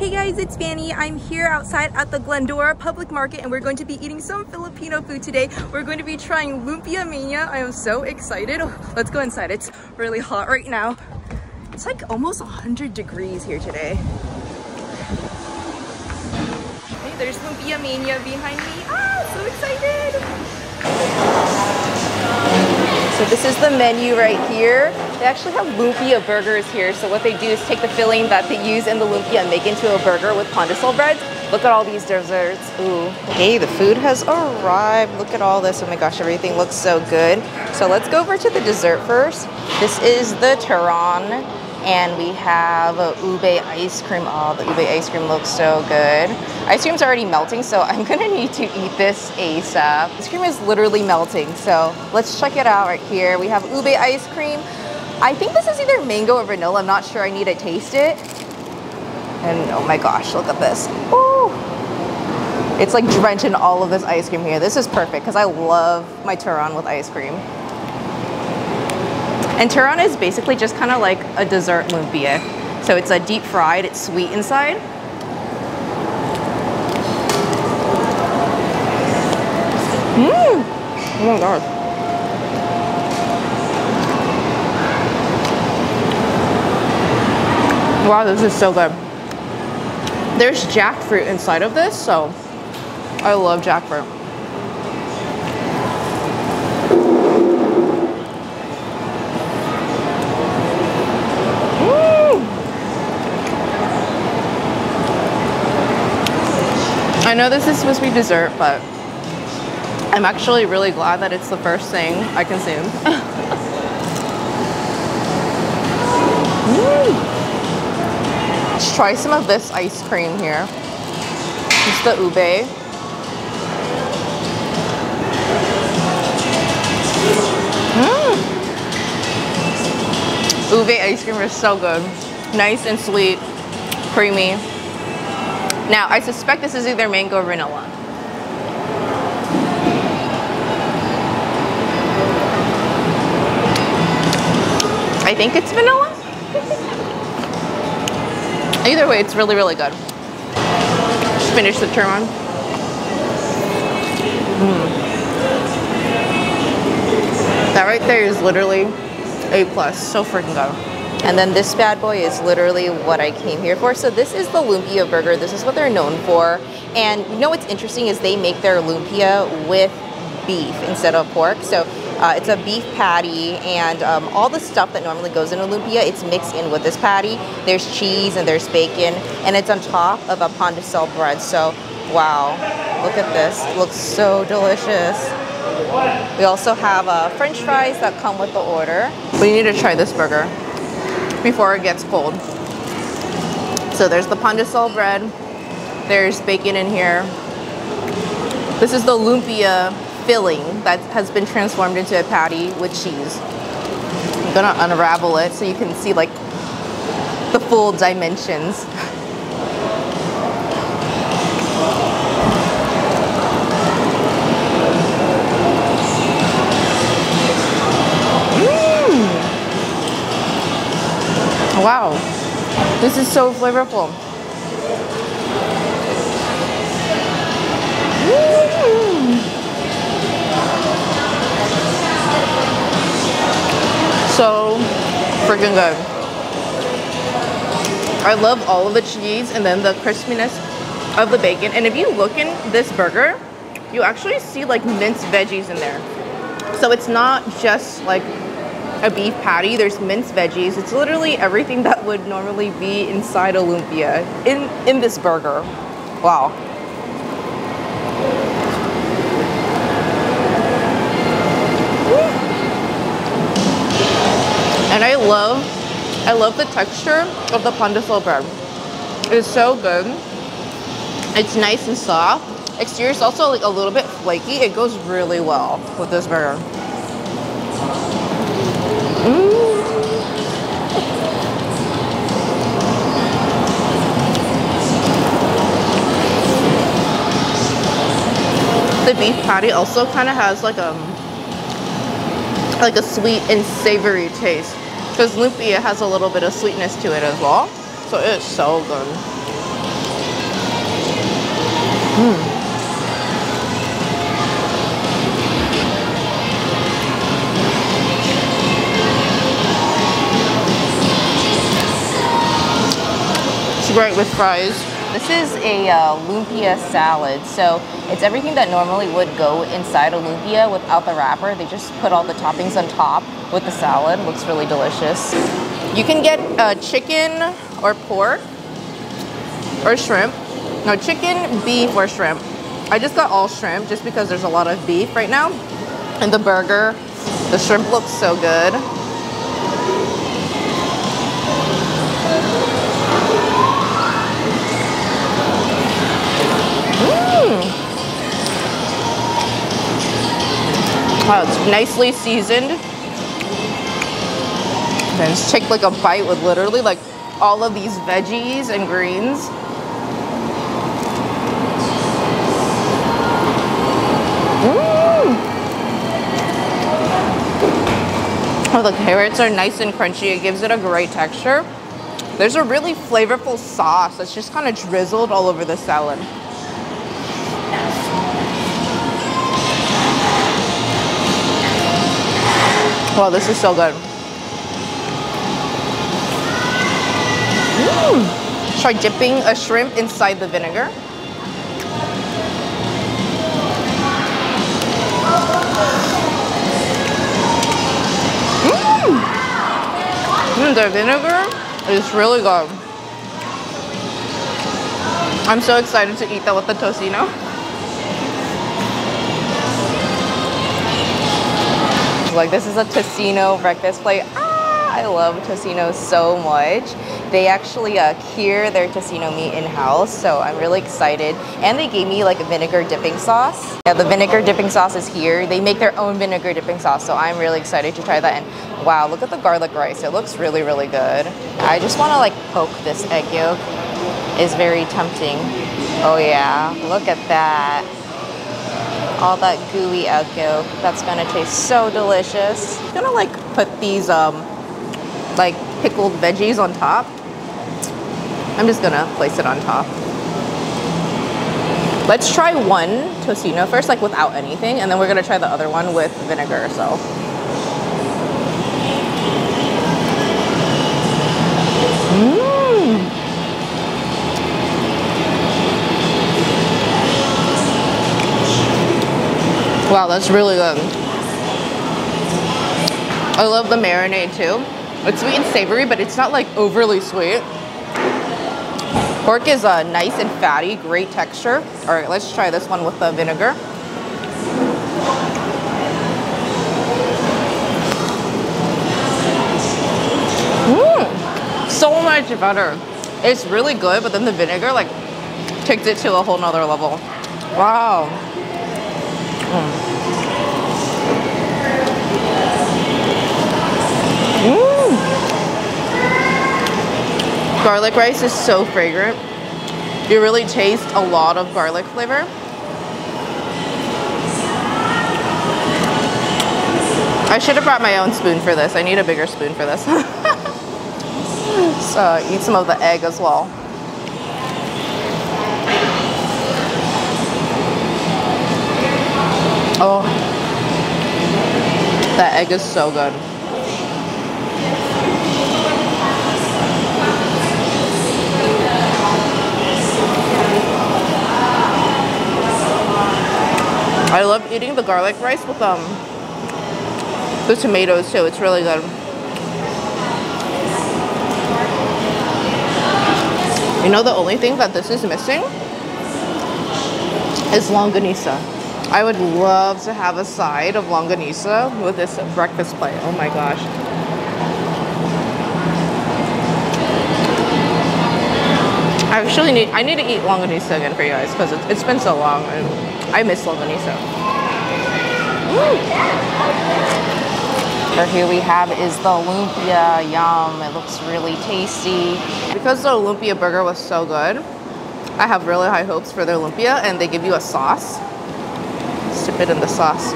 Hey guys, it's Vannie. I'm here outside at the Glendora Public Market and we're going to be eating some Filipino food today. We're going to be trying Lumpia Mania. I am so excited. Oh, let's go inside. It's really hot right now. It's like almost 100 degrees here today. Hey, there's Lumpia Mania behind me. Ah, so excited. So this is the menu right here. They actually have lumpia burgers here. So what they do is take the filling that they use in the lumpia and make into a burger with pandesal bread. Look at all these desserts. Ooh. Hey, the food has arrived. Look at all this. Oh my gosh, everything looks so good. So let's go over to the dessert first. This is the turon and we have ube ice cream. Oh, the ube ice cream looks so good. Ice cream's already melting, so I'm gonna need to eat this ASAP. Ice cream is literally melting, so let's check it out right here. We have ube ice cream. I think this is either mango or vanilla. I'm not sure. I need to taste it. And oh my gosh, look at this. Ooh. It's like drenched in all of this ice cream here. This is perfect because I love my turon with ice cream. And turon is basically just kind of like a dessert lumpia. So it's a deep fried, it's sweet inside. Mmm! Oh my god. Wow, this is so good. There's jackfruit inside of this, so I love jackfruit. I know this is supposed to be dessert, but I'm actually really glad that it's the first thing I consume. mm. Let's try some of this ice cream here. It's the ube. Mm. Ube ice cream is so good. Nice and sweet, creamy. Now, I suspect this is either mango or vanilla. I think it's vanilla. Either way, it's really, really good. Just finish the turon. Mm. That right there is literally A plus. So freaking good. And then this bad boy is literally what I came here for. So this is the lumpia burger. This is what they're known for. And you know what's interesting is they make their lumpia with beef instead of pork. So uh, it's a beef patty and um, all the stuff that normally goes in a lumpia, it's mixed in with this patty. There's cheese and there's bacon and it's on top of a pandesal bread. So wow, look at this. It looks so delicious. We also have uh, french fries that come with the order. We need to try this burger before it gets cold. So there's the pandesal bread. There's bacon in here. This is the lumpia filling that has been transformed into a patty with cheese. I'm gonna unravel it so you can see like the full dimensions. Wow, this is so flavorful. Mm. So freaking good. I love all of the cheese and then the crispiness of the bacon. And if you look in this burger, you actually see like minced veggies in there. So it's not just like a beef patty, there's minced veggies. It's literally everything that would normally be inside a lumpia in, in this burger. Wow. And I love, I love the texture of the pan de pandesal bread. It's so good. It's nice and soft. Exterior is also like a little bit flaky. It goes really well with this burger. The beef patty also kind of has like a um, like a sweet and savory taste because lumpia has a little bit of sweetness to it as well. So it's so good. Mm. It's great with fries. This is a uh, lumpia salad, so it's everything that normally would go inside a lumpia without the wrapper. They just put all the toppings on top with the salad. Looks really delicious. You can get uh, chicken or pork or shrimp. No, chicken, beef, or shrimp. I just got all shrimp just because there's a lot of beef right now. And the burger, the shrimp looks so good. Wow, oh, it's nicely seasoned. Then just take like a bite with literally like all of these veggies and greens. Oh, the carrots are nice and crunchy. It gives it a great texture. There's a really flavorful sauce that's just kind of drizzled all over the salad. Wow, this is so good. Mm. Try dipping a shrimp inside the vinegar. Mmm. Mm, the vinegar is really good. I'm so excited to eat that with the tocino. Like this is a Tocino breakfast plate. Ah, I love Tocino so much. They actually uh, cure their Tocino meat in-house, so I'm really excited. And they gave me like a vinegar dipping sauce. Yeah, the vinegar dipping sauce is here. They make their own vinegar dipping sauce, so I'm really excited to try that. And wow, look at the garlic rice. It looks really, really good. I just want to like poke this egg yolk. Is very tempting. Oh yeah, look at that all that gooey yolk. That's gonna taste so delicious. I'm gonna like put these um, like pickled veggies on top. I'm just gonna place it on top. Let's try one tocino first, like without anything, and then we're gonna try the other one with vinegar, so. Mmm. Wow, that's really good. I love the marinade too. It's sweet and savory, but it's not like overly sweet. Pork is uh, nice and fatty, great texture. All right, let's try this one with the vinegar. Mmm, so much better. It's really good, but then the vinegar like takes it to a whole nother level. Wow. Mm. Garlic rice is so fragrant. You really taste a lot of garlic flavor. I should have brought my own spoon for this. I need a bigger spoon for this. so eat some of the egg as well. Oh, that egg is so good. I love eating the garlic rice with um the tomatoes too. It's really good. You know the only thing that this is missing is longanisa. I would love to have a side of longanisa with this breakfast plate. Oh my gosh. I actually need, I need to eat longanisa again for you guys because it's, it's been so long and I miss longanisa. So here we have is the lumpia, yum. It looks really tasty. Because the lumpia burger was so good, I have really high hopes for their lumpia and they give you a sauce just a bit in the sauce.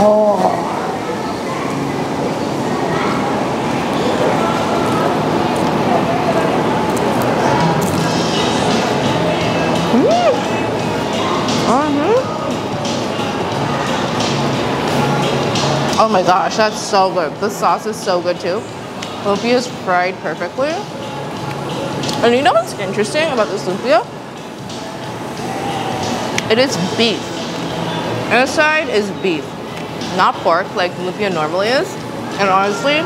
Oh. Mm. Mm-hmm. Oh my gosh, that's so good. The sauce is so good too. Lumpia is fried perfectly. And you know what's interesting about this lumpia? It is beef. Inside is beef, not pork like lumpia normally is. And honestly,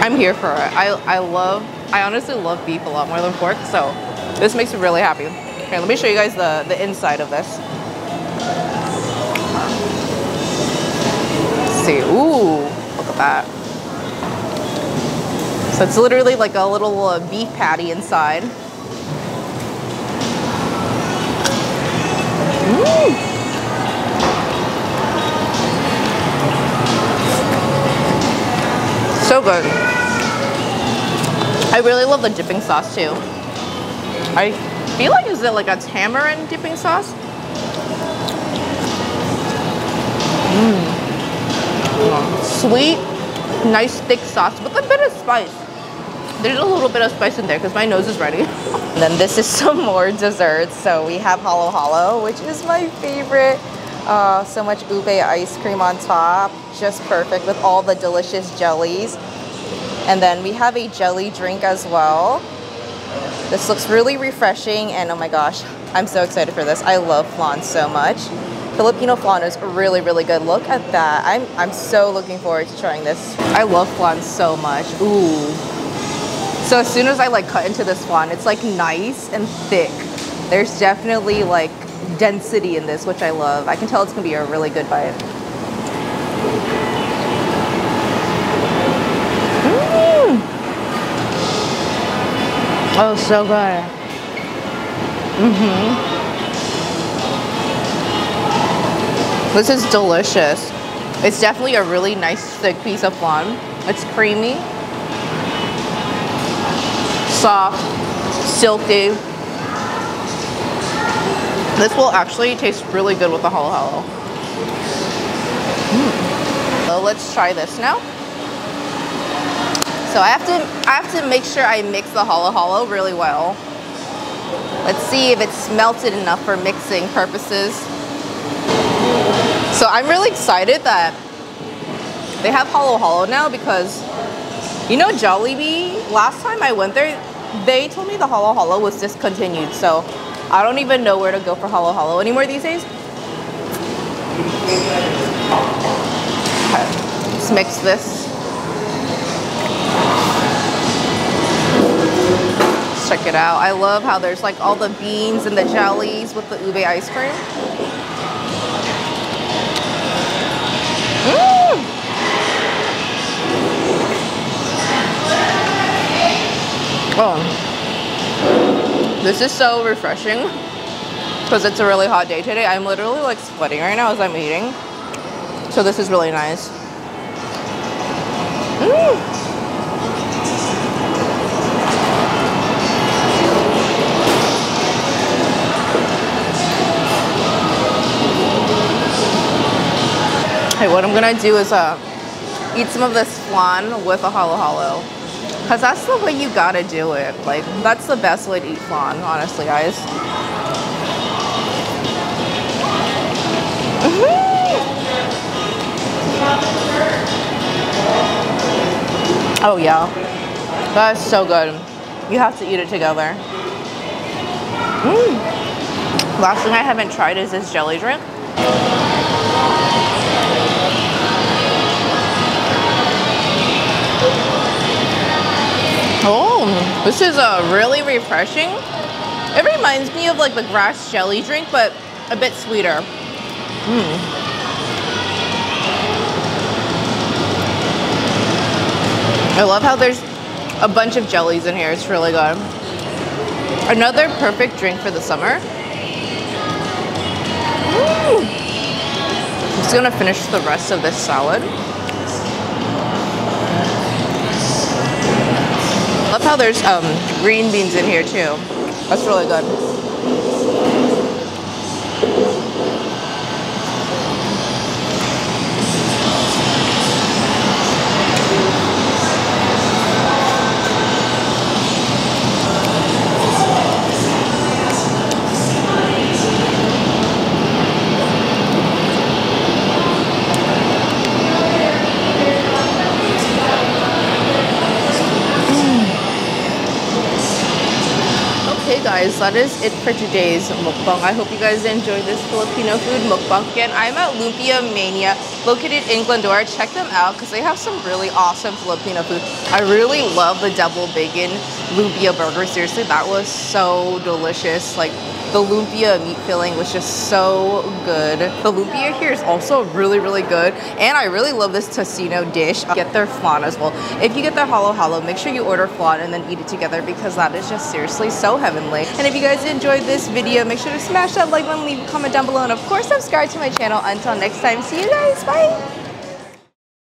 I'm here for it. I, I love, I honestly love beef a lot more than pork, so this makes me really happy. Here, let me show you guys the, the inside of this. Let's see, ooh, look at that. So it's literally like a little uh, beef patty inside. Mmm. So good. I really love the dipping sauce too. I feel like is it like a tamarind dipping sauce? Mmm. Sweet, nice thick sauce with a bit of spice. There's a little bit of spice in there because my nose is ready. and then this is some more desserts. So we have Halo Halo, which is my favorite. Uh, so much ube ice cream on top, just perfect with all the delicious jellies. And then we have a jelly drink as well. This looks really refreshing and oh my gosh, I'm so excited for this. I love flan so much. Filipino flan is really, really good. Look at that. I'm, I'm so looking forward to trying this. I love flan so much. Ooh. So as soon as I like cut into this flan, it's like nice and thick. There's definitely like density in this, which I love. I can tell it's gonna be a really good bite. Mm. Oh, so good. Mm-hmm. This is delicious. It's definitely a really nice thick piece of flan. It's creamy, soft, silky, this will actually taste really good with the halo halo. Mm. So let's try this now. So I have to I have to make sure I mix the halo halo really well. Let's see if it's melted enough for mixing purposes. So I'm really excited that they have halo halo now because you know Jollibee, last time I went there, they told me the halo halo was discontinued. So I don't even know where to go for Halo Halo anymore these days. Okay, let's mix this. Let's check it out. I love how there's like all the beans and the jellies with the ube ice cream. Mmm. Oh, this is so refreshing because it's a really hot day today. I'm literally like sweating right now as I'm eating. So this is really nice. Mm. What I'm gonna do is uh, eat some of this flan with a halo halo. Because that's the way you gotta do it. Like, that's the best way to eat flan, honestly, guys. oh, yeah. That's so good. You have to eat it together. Mm. Last thing I haven't tried is this jelly drink. This is uh, really refreshing. It reminds me of like the grass jelly drink, but a bit sweeter. Mm. I love how there's a bunch of jellies in here. It's really good. Another perfect drink for the summer. Mm. I'm just gonna finish the rest of this salad. Love how there's um, green beans in here too. That's really good. That is it for today's mukbang. I hope you guys enjoyed this Filipino food mukbang. Again, I'm at Lumpia Mania, located in Glendora. Check them out because they have some really awesome Filipino food. I really love the double bacon lumpia burger. Seriously, that was so delicious. Like the lumpia meat filling was just so good. The lumpia here is also really, really good. And I really love this tocino dish. Get their flan as well. If you get their halo halo, make sure you order flan and then eat it together because that is just seriously so heavenly. And if you guys enjoyed this video, make sure to smash that like button, leave a comment down below, and of course subscribe to my channel. Until next time, see you guys. Bye!